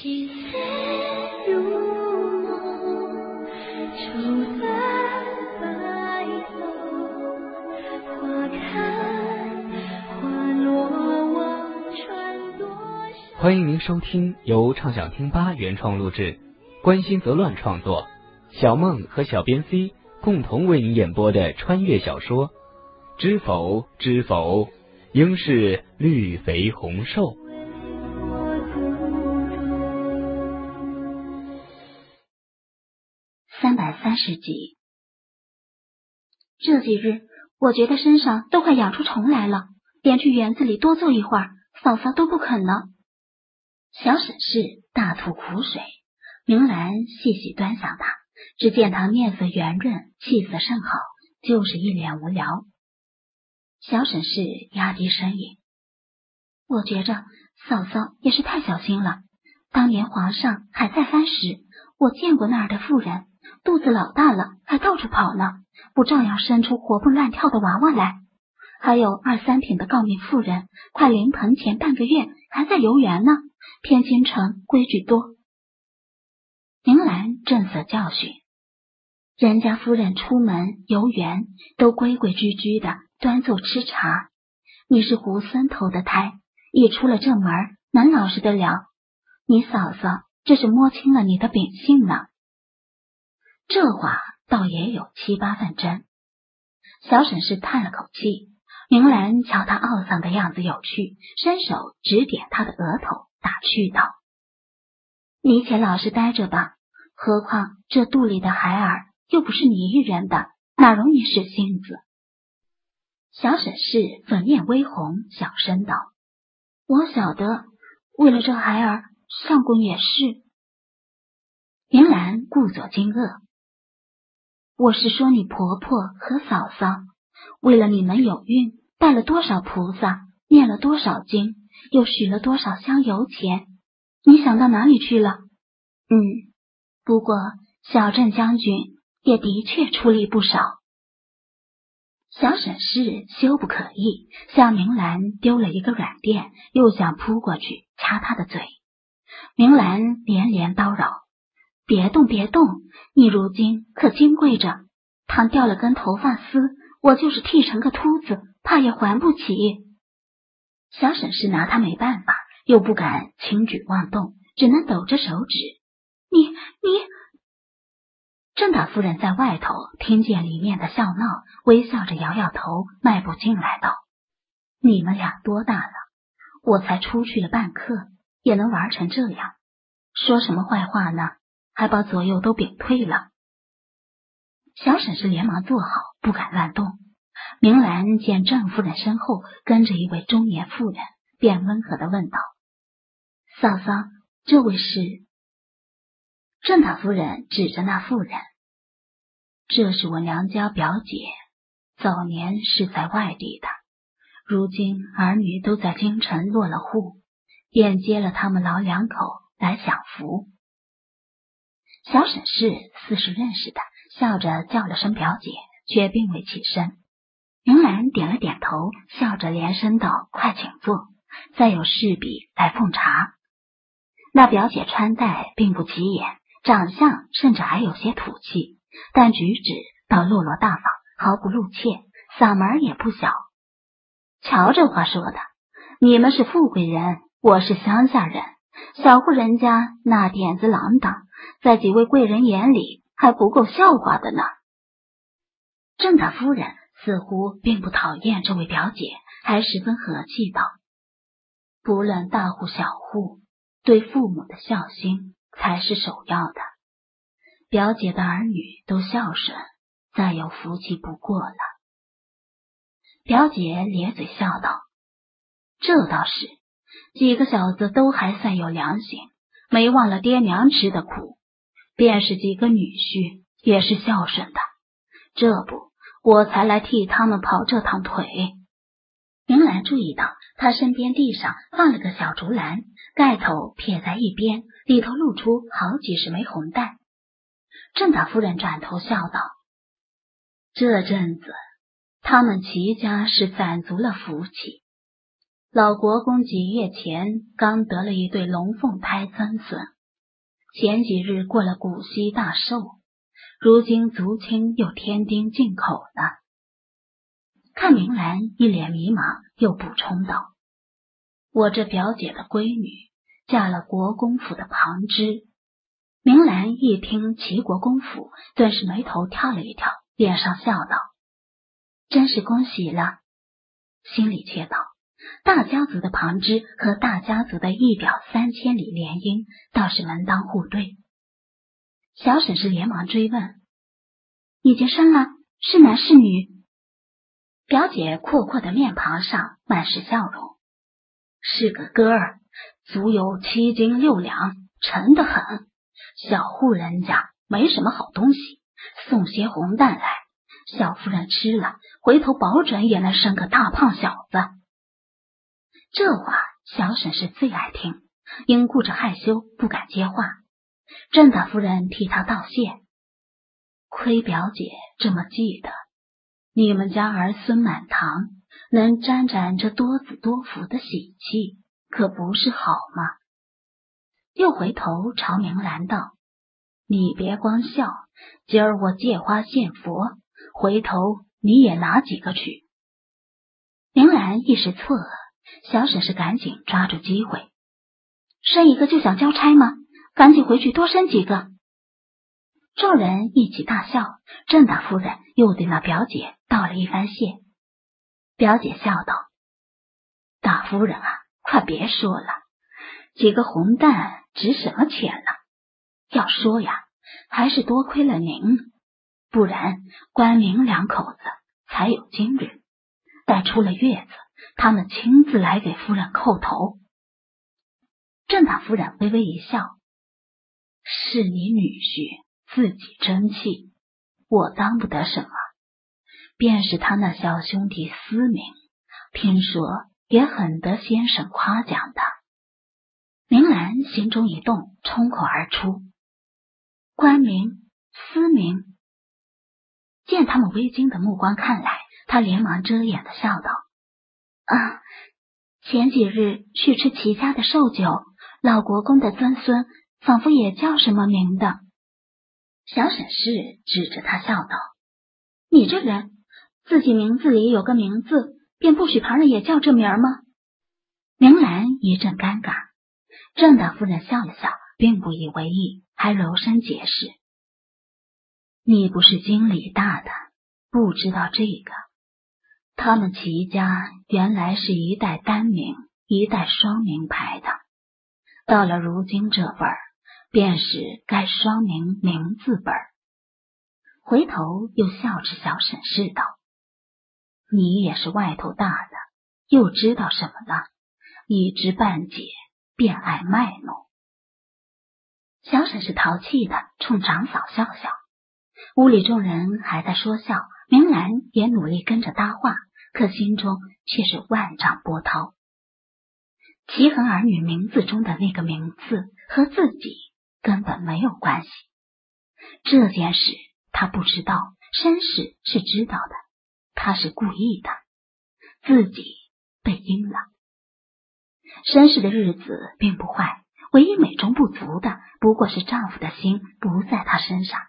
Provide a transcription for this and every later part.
细碎如梦，处在白头，花开花落，望穿多少。欢迎您收听由畅想听吧原创录制，关心则乱创作，小梦和小编 C 共同为您演播的穿越小说《知否知否》，应是绿肥红瘦。三百三十集。这几日，我觉得身上都快痒出虫来了，连去园子里多坐一会儿，嫂嫂都不肯呢。小沈氏大吐苦水，明兰细细端详他，只见他面色圆润，气色甚好，就是一脸无聊。小沈氏压低声音：“我觉着嫂嫂也是太小心了。当年皇上还在藩时，我见过那儿的妇人，肚子老大了，还到处跑呢，不照样生出活蹦乱跳的娃娃来？还有二三品的诰命妇人，快临盆前半个月还在游园呢，偏京城规矩多。明兰正色教训：人家夫人出门游园都规规矩矩的端坐吃茶，你是猢狲投的胎，一出了这门儿能老实得了？你嫂嫂这是摸清了你的秉性呢。这话倒也有七八分真。小沈氏叹了口气，明兰瞧他懊丧的样子有趣，伸手指点他的额头，打趣道：“你且老实待着吧，何况这肚里的孩儿又不是你一人的，哪容你使性子？”小沈氏粉面微红，小声道：“我晓得，为了这孩儿，相公也是。”明兰故作惊愕。我是说你婆婆和嫂嫂，为了你们有孕，拜了多少菩萨，念了多少经，又许了多少香油钱，你想到哪里去了？嗯，不过小镇将军也的确出力不少。小沈氏羞不可抑，向明兰丢了一个软垫，又想扑过去掐她的嘴。明兰连连叨扰。别动，别动！你如今可金贵着，倘掉了根头发丝，我就是剃成个秃子，怕也还不起。小沈氏拿他没办法，又不敢轻举妄动，只能抖着手指：“你你。”郑大夫人在外头听见里面的笑闹，微笑着摇摇头，迈步进来道：“你们俩多大了？我才出去了半刻，也能玩成这样？说什么坏话呢？”还把左右都屏退了。小沈氏连忙坐好，不敢乱动。明兰见郑夫人身后跟着一位中年妇人，便温和的问道：“嫂嫂，这位是？”郑大夫人指着那妇人：“这是我娘家表姐，早年是在外地的，如今儿女都在京城落了户，便接了他们老两口来享福。”小沈氏似是认识他，笑着叫了声表姐，却并未起身。明兰点了点头，笑着连声道：“快请坐。”再有侍婢来奉茶。那表姐穿戴并不起眼，长相甚至还有些土气，但举止倒落落大方，毫不露怯，嗓门也不小。瞧这话说的，你们是富贵人，我是乡下人，小户人家那点子郎当。在几位贵人眼里还不够笑话的呢。郑大夫人似乎并不讨厌这位表姐，还十分和气道：“不论大户小户，对父母的孝心才是首要的。表姐的儿女都孝顺，再有福气不过了。”表姐咧嘴笑道：“这倒是，几个小子都还算有良心。”没忘了爹娘吃的苦，便是几个女婿也是孝顺的，这不我才来替他们跑这趟腿。明兰注意到他身边地上放了个小竹篮，盖头撇在一边，里头露出好几十枚红蛋。郑大夫人转头笑道：“这阵子他们齐家是攒足了福气，老国公几月前刚得了一对龙凤胎曾孙，前几日过了古稀大寿，如今族亲又添丁进口呢。看明兰一脸迷茫，又补充道：“我这表姐的闺女嫁了国公府的旁支。”明兰一听齐国公府，顿时眉头跳了一跳，脸上笑道：“真是恭喜了。”心里却道。大家族的旁支和大家族的一表三千里联姻，倒是门当户对。小沈氏连忙追问：“已经生了，是男是女？”表姐阔阔的面庞上满是笑容：“是个哥儿，足有七斤六两，沉得很。小户人家没什么好东西，送些红蛋来，小夫人吃了，回头保准也能生个大胖小子。”这话小沈是最爱听，因顾着害羞不敢接话。郑大夫人替他道谢，亏表姐这么记得，你们家儿孙满堂，能沾沾这多子多福的喜气，可不是好吗？又回头朝明兰道：“你别光笑，今儿我借花献佛，回头你也拿几个去。”明兰一时错愕。小沈是赶紧抓住机会，生一个就想交差吗？赶紧回去多生几个。众人一起大笑。郑大夫人又对那表姐道了一番谢。表姐笑道：“大夫人啊，快别说了，几个红蛋值什么钱呢？要说呀，还是多亏了您，不然关明两口子才有今日。待出了月子。”他们亲自来给夫人叩头。郑大夫人微微一笑：“是你女婿自己争气，我当不得什么。便是他那小兄弟思明，听说也很得先生夸奖的。”明兰心中一动，冲口而出：“关明、思明。”见他们微惊的目光看来，他连忙遮掩的笑道。啊，前几日去吃齐家的寿酒，老国公的曾孙仿佛也叫什么名的。小沈氏指着他笑道：“你这人，自己名字里有个名字，便不许旁人也叫这名吗？”明兰一阵尴尬，郑大夫人笑了笑，并不以为意，还柔声解释：“你不是经理大的，不知道这个。”他们齐家原来是一代单名，一代双名牌的，到了如今这辈儿，便是该双名名字辈儿。回头又笑着小沈氏道：“你也是外头大的，又知道什么了？一知半解，便爱卖弄。”小沈是淘气的，冲长嫂笑笑。屋里众人还在说笑。明兰也努力跟着搭话，可心中却是万丈波涛。齐恒儿女名字中的那个名字和自己根本没有关系。这件事他不知道，绅士是知道的，他是故意的，自己被阴了。绅士的日子并不坏，唯一美中不足的不过是丈夫的心不在他身上，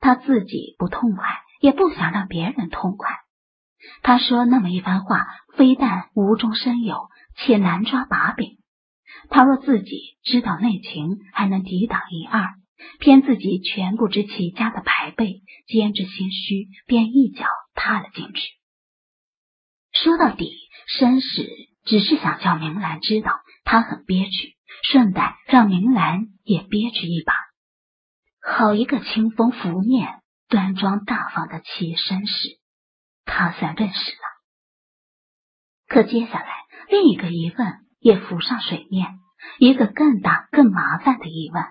他自己不痛快。也不想让别人痛快。他说那么一番话，非但无中生有，且难抓把柄。他若自己知道内情，还能抵挡一二；偏自己全不知齐家的排辈，兼着心虚，便一脚踏了进去。说到底，绅士只是想叫明兰知道他很憋屈，顺带让明兰也憋屈一把。好一个清风拂面！端庄大方的齐绅士，他算认识了。可接下来，另一个疑问也浮上水面，一个更大、更麻烦的疑问。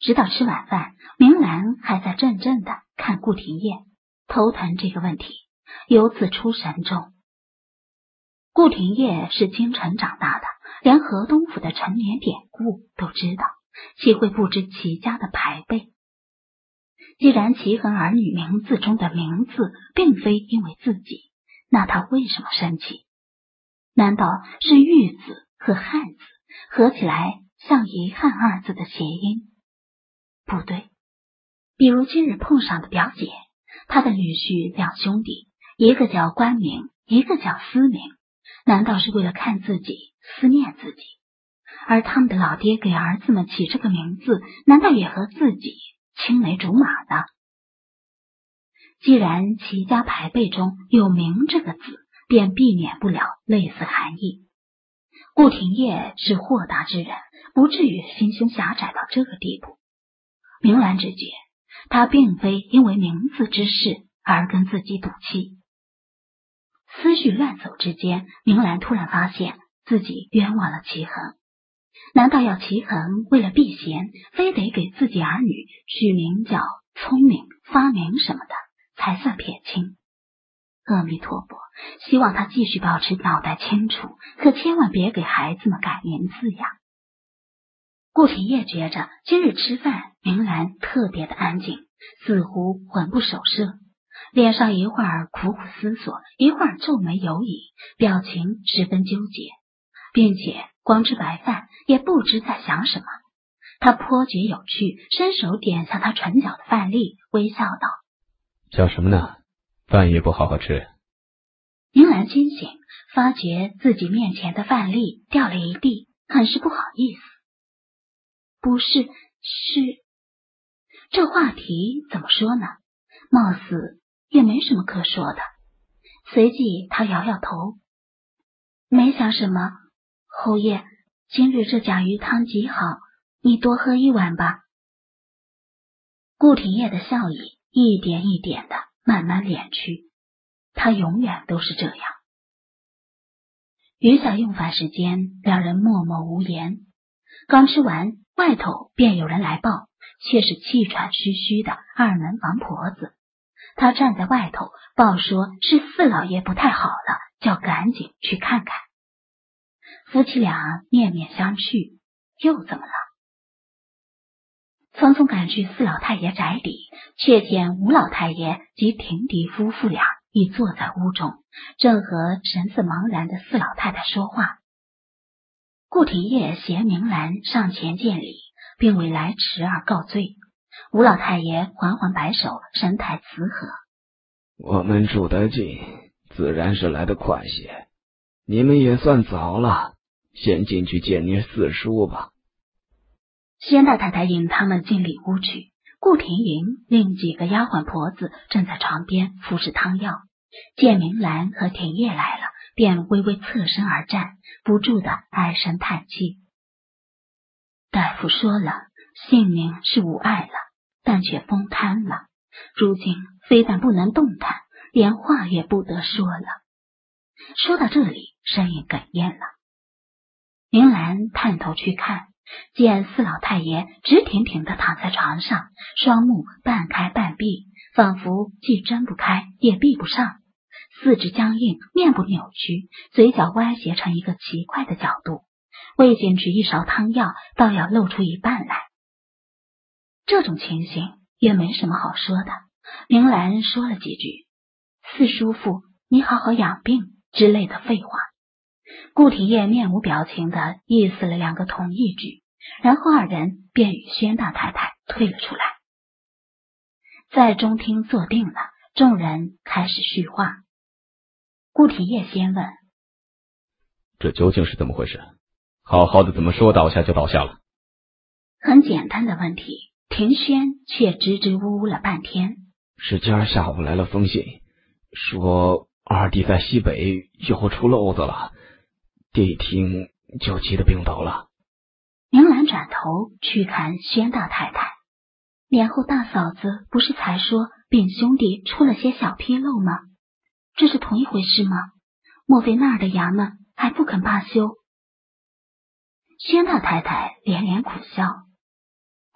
直到吃晚饭，明兰还在怔怔的看顾廷烨，头疼这个问题由此出神中。顾廷烨是京城长大的，连河东府的陈年典故都知道，岂会不知齐家的排辈？既然齐恒儿女名字中的名字并非因为自己，那他为什么生气？难道是玉字和汉字合起来像遗憾二字的谐音？不对，比如今日碰上的表姐，她的女婿两兄弟，一个叫关明，一个叫思明，难道是为了看自己思念自己？而他们的老爹给儿子们起这个名字，难道也和自己青梅竹马呢？既然齐家牌辈中有“明”这个字，便避免不了类似含义。顾廷烨是豁达之人，不至于心胸狭窄到这个地步。明兰只觉他并非因为名字之事而跟自己赌气。思绪乱走之间，明兰突然发现自己冤枉了齐恒。难道要齐恒为了避嫌，非得给自己儿女取名叫聪明、发明什么的？才算撇清。阿弥陀佛，希望他继续保持脑袋清楚，可千万别给孩子们改名字呀。顾廷烨觉着今日吃饭，明兰特别的安静，似乎魂不守舍，脸上一会儿苦苦思索，一会儿皱眉犹疑，表情十分纠结，并且光吃白饭也不知在想什么。他颇觉有趣，伸手点向他唇角的饭粒，微笑道。想什么呢？饭也不好好吃。明兰惊醒，发觉自己面前的饭粒掉了一地，很是不好意思。不是，是这话题怎么说呢？貌似也没什么可说的。随即他摇摇头，没想什么。侯爷，今日这甲鱼汤极好，你多喝一碗吧。顾廷烨的笑意。一点一点的慢慢敛去，他永远都是这样。余下用饭时间，两人默默无言。刚吃完，外头便有人来报，却是气喘吁吁的二门房婆子。她站在外头，报说是四老爷不太好了，叫赶紧去看看。夫妻俩面面相觑，又怎么了？匆匆赶去四老太爷宅里，却见吴老太爷及庭迪夫妇俩已坐在屋中，正和神色茫然的四老太太说话。顾廷烨携明兰上前见礼，并为来迟而告罪。吴老太爷缓缓摆手，神态慈和：“我们住得近，自然是来得快些。你们也算早了，先进去见您四叔吧。”先大太太引他们进里屋去，顾廷云令几个丫鬟婆子正在床边服侍汤药。见明兰和田烨来了，便微微侧身而站，不住的唉声叹气。大夫说了，性命是无碍了，但却风瘫了。如今非但不能动弹，连话也不得说了。说到这里，声音哽咽了。明兰探头去看。见四老太爷直挺挺的躺在床上，双目半开半闭，仿佛既睁不开也闭不上，四肢僵硬，面部扭曲，嘴角歪斜成一个奇怪的角度。未进去一勺汤药，倒要露出一半来。这种情形也没什么好说的。明兰说了几句“四叔父，你好好养病”之类的废话。顾廷烨面无表情的意思了两个同意句，然后二人便与宣大太太退了出来，在中厅坐定了。众人开始叙话。顾廷烨先问：“这究竟是怎么回事？好好的怎么说倒下就倒下了？”很简单的问题，庭轩却支支吾吾了半天。是今儿下午来了封信，说二弟在西北又出漏子了。这一听就急得病倒了。明兰转头去看宣大太太，年后大嫂子不是才说丙兄弟出了些小纰漏吗？这是同一回事吗？莫非那儿的衙门还不肯罢休？宣大太太连连苦笑：“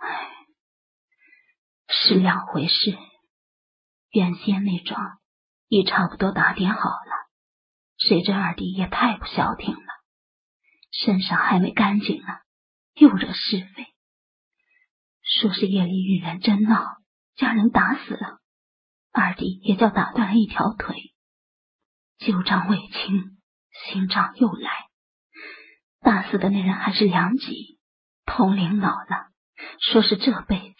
唉，是两回事。原先那桩已差不多打点好了。”谁知二弟也太不消停了，身上还没干净呢，又惹是非，说是夜里与人争闹，将人打死了，二弟也叫打断了一条腿，旧账未清，新账又来。大死的那人还是梁吉，通灵老了，说是这辈子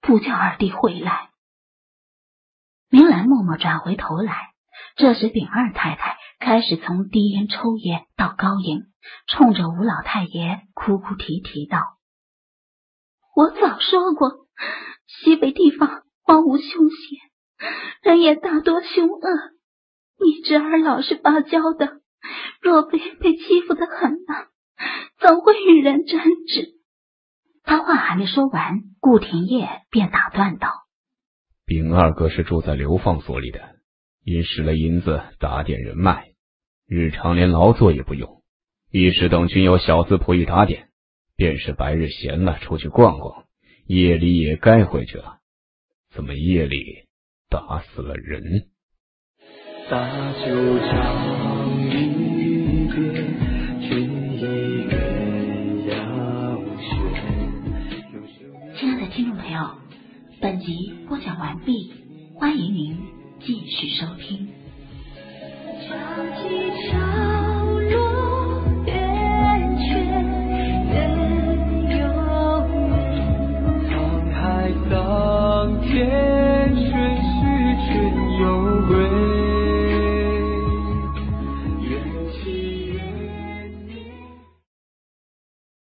不叫二弟回来。明兰默默转回头来，这时丙二太太开始从低音抽烟到高音，冲着吴老太爷哭哭啼啼道：“我早说过，西北地方荒芜凶险，人也大多凶恶。你侄儿老实巴交的，若非被欺负的很呐。”怎会与人争执？他话还没说完，顾廷烨便打断道：“丙二哥是住在流放所里的，因使了银子打点人脉，日常连劳作也不用，一时等均有小字仆役打点，便是白日闲了出去逛逛，夜里也该回去了。怎么夜里打死了人？”大酒场一别。本集播讲完毕，欢迎您继续收听。